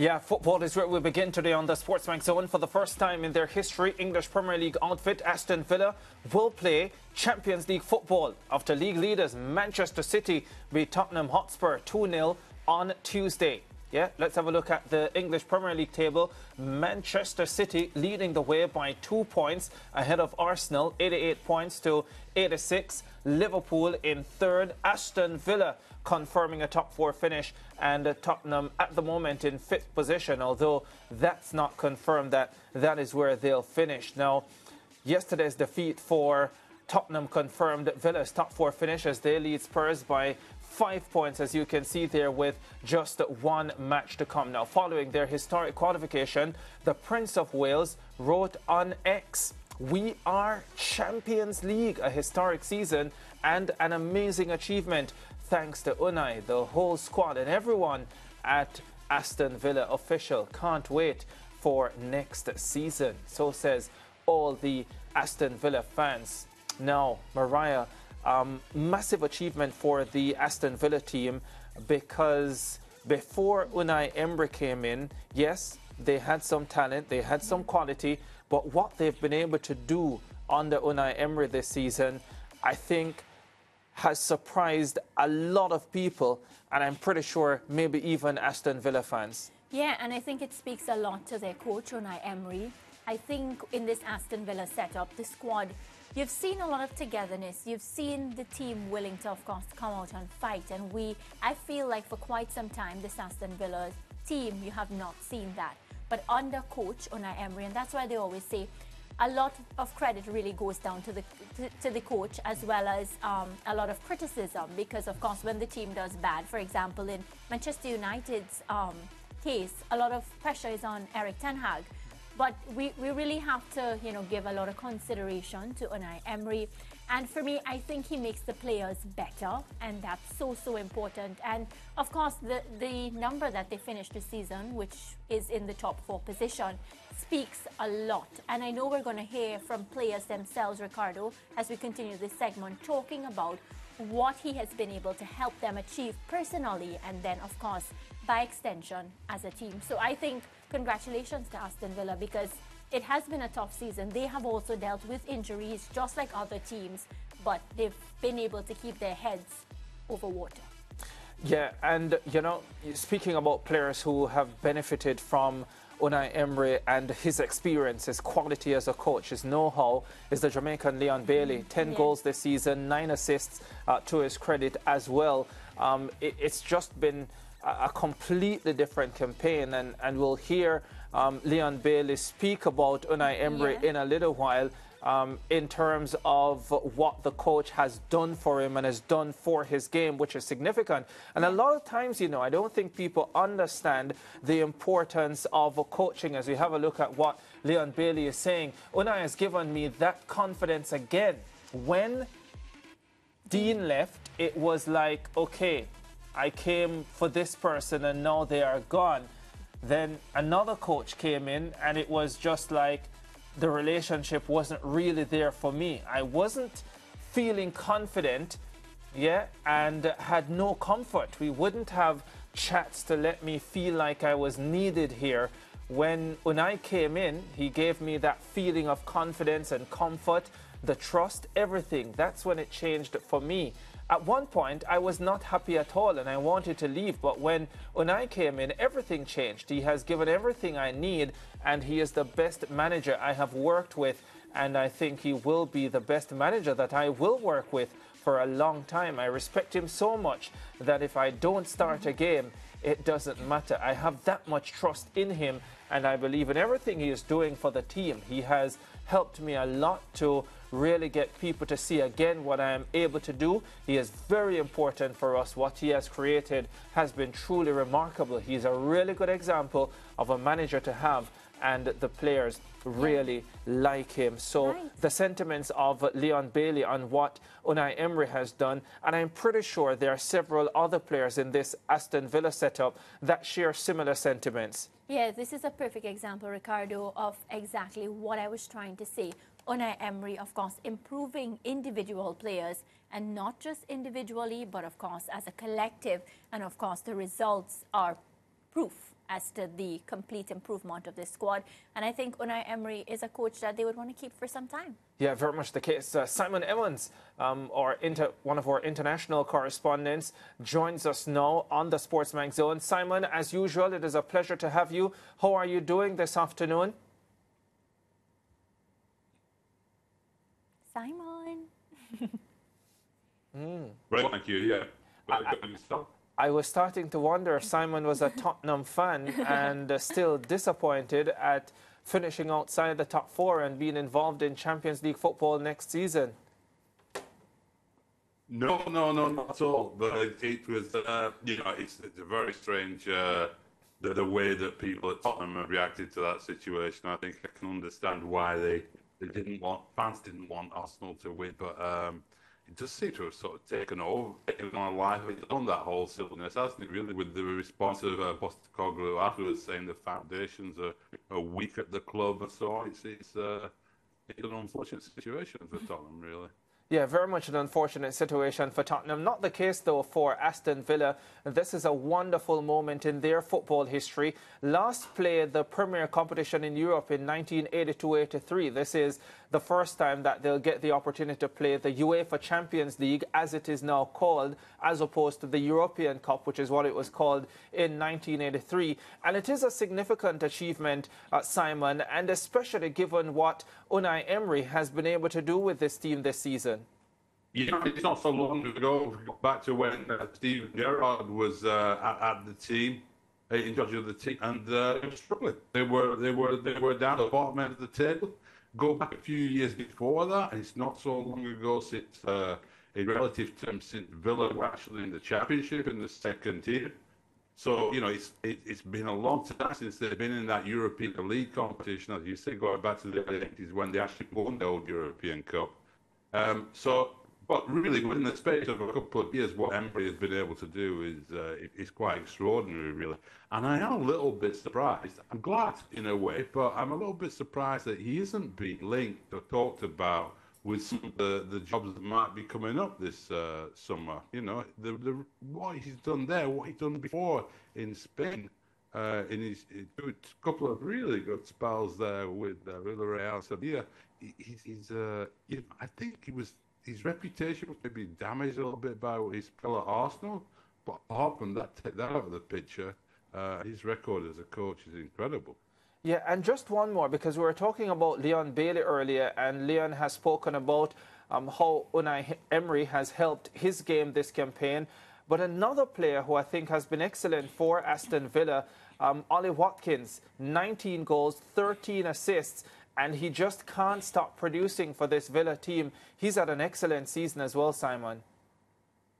Yeah, football is where we begin today on the SportsMax Zone. For the first time in their history, English Premier League outfit Aston Villa will play Champions League football after league leaders Manchester City beat Tottenham Hotspur 2-0 on Tuesday. Yeah, let's have a look at the English Premier League table. Manchester City leading the way by two points ahead of Arsenal, 88 points to 86. Liverpool in third. Aston Villa confirming a top four finish, and Tottenham at the moment in fifth position, although that's not confirmed that that is where they'll finish. Now, yesterday's defeat for Tottenham confirmed Villa's top four finish as they lead Spurs by five points, as you can see there, with just one match to come. Now, following their historic qualification, the Prince of Wales wrote on X, We are Champions League, a historic season and an amazing achievement. Thanks to Unai, the whole squad, and everyone at Aston Villa official. Can't wait for next season. So says all the Aston Villa fans. Now, Mariah, um, massive achievement for the Aston Villa team because before Unai Emery came in, yes, they had some talent, they had some quality, but what they've been able to do under Unai Emery this season, I think has surprised a lot of people, and I'm pretty sure maybe even Aston Villa fans. Yeah, and I think it speaks a lot to their coach, Unai Emery. I think in this Aston Villa setup, the squad You've seen a lot of togetherness. You've seen the team willing to, of course, come out and fight. And we, I feel like for quite some time, this Aston Villa team, you have not seen that. But under coach Unai Emery, and that's why they always say a lot of credit really goes down to the to, the coach as well as um, a lot of criticism because of course when the team does bad, for example in Manchester United's um, case, a lot of pressure is on Erik Ten Hag but we, we really have to, you know, give a lot of consideration to Unai Emery. And for me, I think he makes the players better, and that's so, so important. And of course, the, the number that they finished the season, which is in the top four position, speaks a lot. And I know we're going to hear from players themselves, Ricardo, as we continue this segment, talking about what he has been able to help them achieve personally, and then, of course, by extension, as a team. So I think congratulations to Aston Villa because it has been a tough season. They have also dealt with injuries just like other teams, but they've been able to keep their heads over water. Yeah, and you know, speaking about players who have benefited from Unai Emery and his experience, his quality as a coach, his know-how is the Jamaican Leon Bailey. Mm, 10 yeah. goals this season, 9 assists uh, to his credit as well. Um, it, it's just been a completely different campaign, and, and we'll hear um, Leon Bailey speak about Unai Emery yeah. in a little while. Um, in terms of what the coach has done for him and has done for his game, which is significant. And a lot of times, you know, I don't think people understand the importance of coaching as we have a look at what Leon Bailey is saying. Unai has given me that confidence again. When Dean left, it was like, okay, I came for this person and now they are gone. Then another coach came in and it was just like the relationship wasn't really there for me. I wasn't feeling confident, yeah, and had no comfort. We wouldn't have chats to let me feel like I was needed here. When when I came in, he gave me that feeling of confidence and comfort, the trust, everything. That's when it changed for me. At one point, I was not happy at all and I wanted to leave. But when Unai came in, everything changed. He has given everything I need and he is the best manager I have worked with. And I think he will be the best manager that I will work with for a long time. I respect him so much that if I don't start a game, it doesn't matter. I have that much trust in him and I believe in everything he is doing for the team. He has helped me a lot to really get people to see again what I am able to do. He is very important for us. What he has created has been truly remarkable. He's a really good example of a manager to have and the players really yeah. like him. So right. the sentiments of Leon Bailey on what Unai Emery has done, and I'm pretty sure there are several other players in this Aston Villa setup that share similar sentiments. Yeah, this is a perfect example, Ricardo, of exactly what I was trying to say. Unai Emery, of course, improving individual players and not just individually, but of course as a collective. And of course, the results are proof as to the complete improvement of this squad. And I think Unai Emery is a coach that they would want to keep for some time. Yeah, very much the case. Uh, Simon Evans, um, our inter- one of our international correspondents, joins us now on the SportsMax Zone. Simon, as usual, it is a pleasure to have you. How are you doing this afternoon? Simon. mm. Right, thank you. Yeah. I, I, was starting to wonder if Simon was a Tottenham fan and uh, still disappointed at finishing outside the top four and being involved in Champions League football next season. No, no, no, not at all. But it, it was, uh, you know, it's, it's, a very strange uh, the, the way that people at Tottenham have reacted to that situation. I think I can understand why they they didn't want fans didn't want Arsenal to win, but um, it does seem to have sort of taken over, taken on life on that whole silliness, hasn't it? Really, with the response of uh, Postecoglou afterwards saying the foundations are, are weak at the club and so on. It's it's, uh, it's an unfortunate situation for Tottenham, really. Yeah, very much an unfortunate situation for Tottenham. Not the case, though, for Aston Villa. This is a wonderful moment in their football history. Last played the Premier competition in Europe in 1982-83. This is the first time that they'll get the opportunity to play the UEFA Champions League, as it is now called, as opposed to the European Cup, which is what it was called in 1983. And it is a significant achievement, uh, Simon, and especially given what Unai Emery has been able to do with this team this season. Yeah, it's not so long ago. Back to when uh, Steven Gerrard was uh, at, at, the team, uh, in charge of the team, and uh, they were struggling. They were they were they were down at the bottom end of the table. Go back a few years before that, and it's not so long ago since, uh, in relative terms, since Villa were actually in the Championship in the second tier. So you know, it's it, has been a long time since they've been in that European League competition, as you say, going back to the 80s when they actually won the old European Cup. Um, so but really, within the space of a couple of years, what Emery has been able to do is uh, is quite extraordinary, really. And I am a little bit surprised. I'm glad in a way, but I'm a little bit surprised that he isn't being linked or talked about with some of the, the jobs that might be coming up this uh, summer. You know, the, the what he's done there, what he's done before in Spain, uh, in his, his couple of really good spells there with uh, Villarreal Sevilla. He, he's, he's uh, you know, I think he was his reputation was maybe damaged a little bit by his spell at Arsenal. But apart from that, take that out of the picture, uh, his record as a coach is incredible. Yeah, and just one more because we were talking about Leon Bailey earlier, and Leon has spoken about um, how Unai Emery has helped his game this campaign. But another player who I think has been excellent for Aston Villa, um, Ollie Watkins, 19 goals, 13 assists and he just can't stop producing for this Villa team. He's had an excellent season as well, Simon.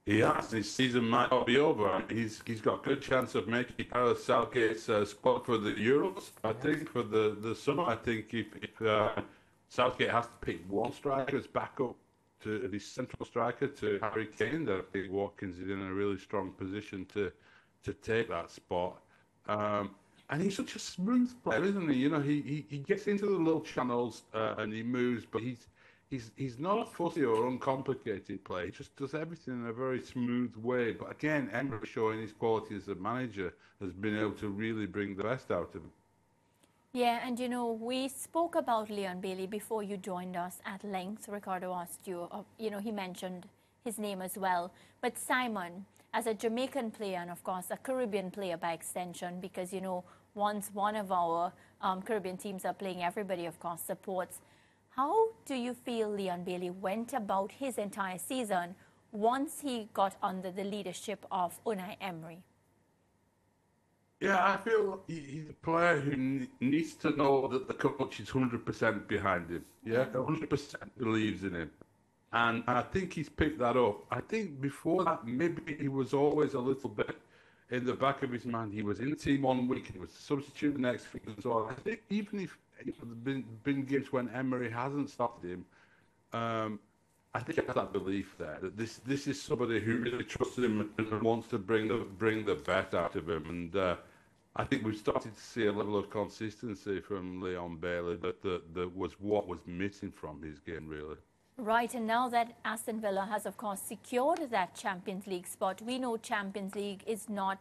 He has. His season might not be over. He's he's got a good chance of making Gareth Southgate's uh, spot for the Euros. I think for the, the summer. I think if, if uh, Southgate has to pick one striker as backup to his central striker to Harry Kane, then I think Watkins is in a really strong position to to take that spot. Um, and he's such a smooth player, isn't he? You know, he, he, he gets into the little channels uh, and he moves, but he's he's he's not a fussy or uncomplicated player. He just does everything in a very smooth way. But again, Emery showing his quality as a manager has been able to really bring the best out of him. Yeah, and you know, we spoke about Leon Bailey before you joined us at length. Ricardo asked you, uh, you know, he mentioned his name as well. But Simon, as a Jamaican player and of course a Caribbean player by extension, because you know once one of our um, Caribbean teams are playing, everybody, of course, supports. How do you feel Leon Bailey went about his entire season once he got under the leadership of Unai Emery? Yeah, I feel he's a player who needs to know that the coach is 100% behind him. Yeah, 100% believes in him. And I think he's picked that up. I think before that, maybe he was always a little bit in the back of his mind. He was in the team one week, he was substitute the next week, so on. I think even if you know, been, been games when Emery hasn't started him, um, I think I have that belief there that this this is somebody who really trusts him and wants to bring the bring the best out of him. And uh, I think we've started to see a level of consistency from Leon Bailey that, that, that was what was missing from his game, really. Right, and now that Aston Villa has, of course, secured that Champions League spot, we know Champions League is not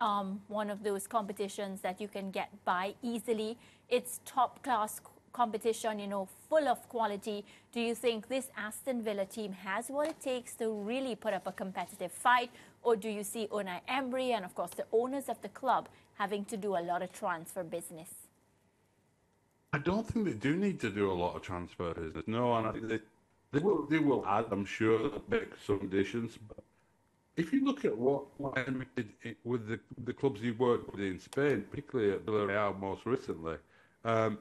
um, one of those competitions that you can get by easily. It's top class competition, you know, full of quality. Do you think this Aston Villa team has what it takes to really put up a competitive fight? Or do you see Unai Emery and, of course, the owners of the club having to do a lot of transfer business? I don't think they do need to do a lot of transfer business. No, and I think they, will they will add, I'm sure, make some additions. But if you look at what, Emery did with the the clubs he worked with in Spain, particularly at Villarreal most recently, um,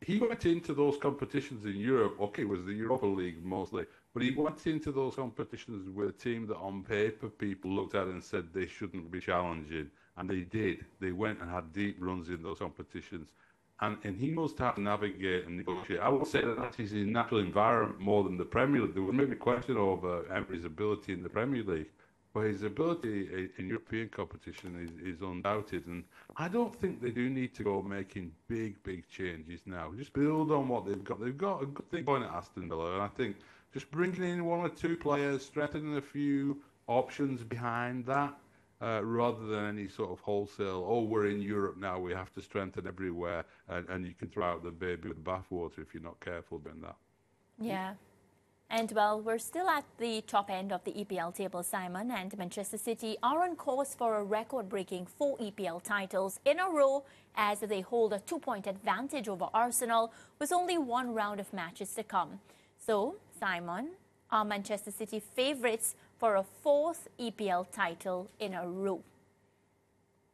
he went into those competitions in Europe. Okay, it was the Europa League mostly, but he went into those competitions with a team that, on paper, people looked at and said they shouldn't be challenging, and they did. They went and had deep runs in those competitions, and and he must have to navigate and negotiate. I would say that that is his natural environment more than the Premier League. There was maybe a question over uh, Emery's ability in the Premier League, but his ability in European competition is, is undoubted. And I don't think they do need to go making big, big changes now. Just build on what they've got. They've got a good thing going at Aston Villa. And I think just bringing in one or two players, strengthening a few options behind that, uh, rather than any sort of wholesale, oh, we're in Europe now, we have to strengthen everywhere, and, and you can throw out the baby with the bathwater if you're not careful doing that. Yeah. And well, we're still at the top end of the EPL table, Simon, and Manchester City are on course for a record breaking four EPL titles in a row as they hold a two point advantage over Arsenal with only one round of matches to come. So, Simon, are Manchester City favourites for a fourth EPL title in a row?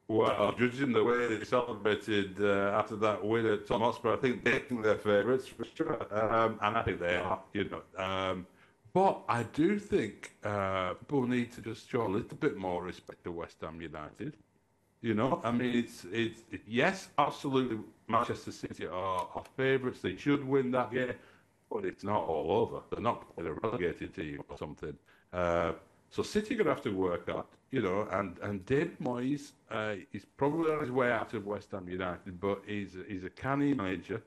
Well, judging the way they celebrated uh, after that win at Tottenham Hotspur, I think they think they're favourites for sure, um, and I think they are. You know, um, but I do think uh, people need to just show a little bit more respect to West Ham United. You know, I mean, it's it's yes, absolutely. Manchester City are, are favourites; they should win that game, but it's not all over. They're not a relegated team or something. Uh, so City going to have to work out, you know, and, and Dave Moyes uh, is probably on his way out of West Ham United, but he's, he's a canny manager,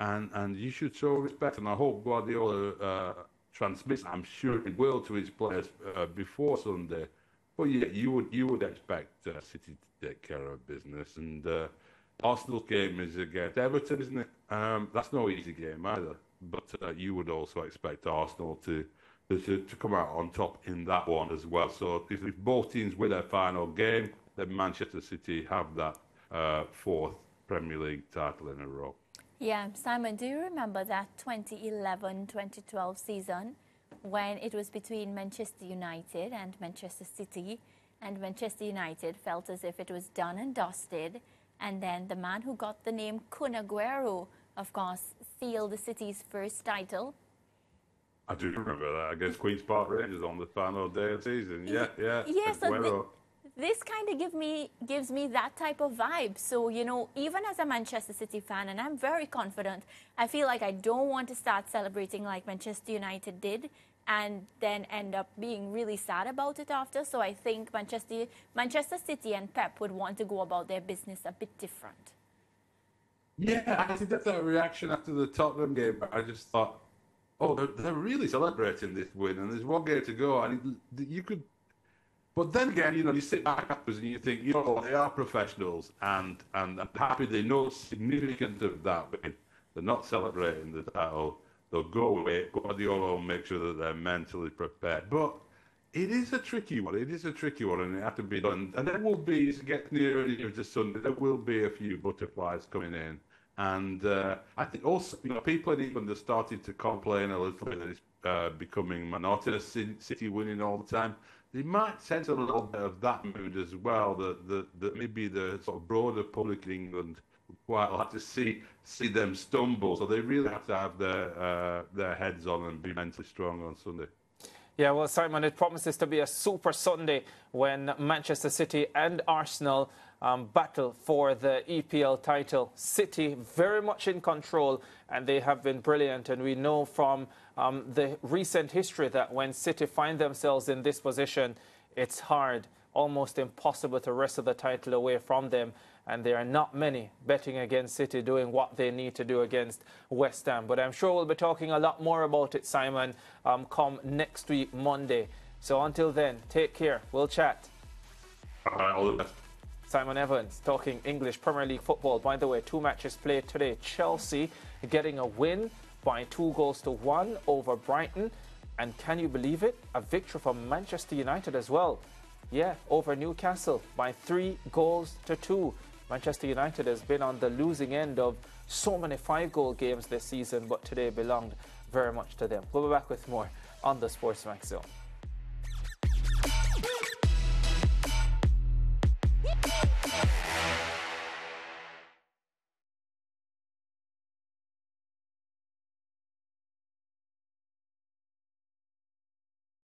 and, and you should show respect. And I hope Guardiola uh, transmits, I'm sure he will, to his players uh, before Sunday. But yeah, you would you would expect uh, City to take care of business. And uh, Arsenal's game is against Everton, isn't it? Um, that's no easy game either. But uh, you would also expect Arsenal to to, to come out on top in that one as well. So if, if both teams win their final game, then Manchester City have that uh, fourth Premier League title in a row. Yeah, Simon, do you remember that 2011-2012 season when it was between Manchester United and Manchester City and Manchester United felt as if it was done and dusted and then the man who got the name Kun Aguero, of course, sealed the City's first title I do remember that against Queen's Park Rangers on the final day of the season. Yeah, yeah. Yeah, so th- uh, this kind of give me gives me that type of vibe. So you know, even as a Manchester City fan, and I'm very confident, I feel like I don't want to start celebrating like Manchester United did, and then end up being really sad about it after. So I think Manchester Manchester City and Pep would want to go about their business a bit different. Yeah, I think that's a reaction after the Tottenham game. but I just thought oh, they're, they're really celebrating this win, and there's one game to go, and you could. But then again, you know, you sit back afterwards and you think, you know, they are professionals, and and I'm happy they know significance of that win. They're not celebrating the title. They'll go away. Guardiola will make sure that they're mentally prepared. But it is a tricky one. It is a tricky one, and it has to be done. And there will be, as it gets nearer to Sunday, there will be a few butterflies coming in. And uh, I think also, you know, people in are even started to complain a little bit that it's uh, becoming monotonous, City winning all the time. They might sense a little bit of that mood as well, that, that, that maybe the sort of broader public in England quite like to see see them stumble. So they really have to have their uh, their heads on and be mentally strong on Sunday. Yeah, well, Simon, it promises to be a super Sunday when Manchester City and Arsenal um, battle for the EPL title. City very much in control, and they have been brilliant. And we know from um, the recent history that when City find themselves in this position, it's hard, almost impossible to wrestle the title away from them. And there are not many betting against City doing what they need to do against West Ham. But I'm sure we'll be talking a lot more about it, Simon, um, come next week, Monday. So until then, take care. We'll chat. All right, all the best. Simon Evans talking English Premier League football. By the way, two matches played today. Chelsea getting a win by two goals to one over Brighton. And can you believe it? A victory for Manchester United as well. Yeah, over Newcastle by three goals to two. Manchester United has been on the losing end of so many five goal games this season, but today belonged very much to them. We'll be back with more on the Sports Max Zone.